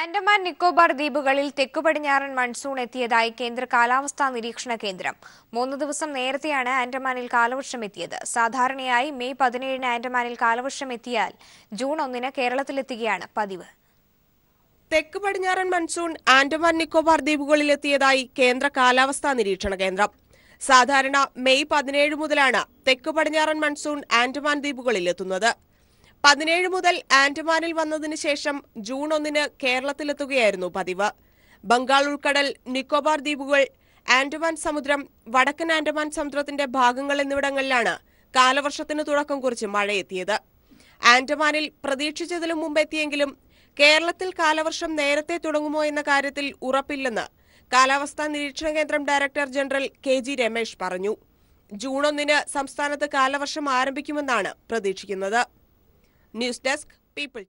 ആൻഡമാൻ നിക്കോബാർ ദ്വീപുകളിൽ തെക്കു പടിഞ്ഞാറൻ മൺസൂൺ എത്തിയതായി കേന്ദ്ര കാലാവസ്ഥാ നിരീക്ഷണ കേന്ദ്രം. മൂന്ന് ദിവസം നേരത്തെയാണ് ആൻഡമാനിൽ കാലവർഷം എത്തിയത്. സാധാരണയായി മെയ് പതിനേഴിന് ആൻഡമാനിൽ കാലവർഷം എത്തിയാൽ ജൂൺ ഒന്നിന് കേരളത്തിലെത്തുകയാണ് പതിവ്. തെക്ക് പടിഞ്ഞാറൻ മൺസൂൺ ആൻഡമാൻ നിക്കോബാർ ദ്വീപുകളിൽ എത്തിയതായി കേന്ദ്ര കാലാവസ്ഥാ നിരീക്ഷണ കേന്ദ്രം. സാധാരണ മെയ് പതിനേഴ് മുതലാണ് തെക്ക് പടിഞ്ഞാറൻ മൺസൂൺ ആൻഡമാൻ ദ്വീപുകളിലെത്തുന്നത് പതിനേഴ് മുതൽ ആൻഡമാനിൽ വന്നതിന് ശേഷം ജൂൺ ഒന്നിന് കേരളത്തിലെത്തുകയായിരുന്നു പതിവ്. ബംഗാൾ ഉൾക്കടൽ നിക്കോബാർ ദ്വീപുകൾ ആൻഡമാൻ സമുദ്രം വടക്കൻ ആൻഡമാൻ സമുദ്രത്തിന്റെ ഭാഗങ്ങൾ എന്നിവിടങ്ങളിലാണ് കാലവർഷത്തിന് തുടക്കം കുറിച്ച് മഴയെത്തിയത്. ആൻഡമാനിൽ പ്രതീക്ഷിച്ചതിലും മുമ്പെത്തിയെങ്കിലും കേരളത്തിൽ കാലവർഷം നേരത്തെ തുടങ്ങുമോ എന്ന കാര്യത്തിൽ ഉറപ്പില്ലെന്ന് കാലാവസ്ഥാ നിരീക്ഷണ കേന്ദ്രം director general K G Ramesh പറഞ്ഞു. ജൂൺ ഒന്നിന് സംസ്ഥാനത്ത് കാലവർഷം ആരംഭിക്കുമെന്നാണ് പ്രതീക്ഷിക്കുന്നത്. News desk people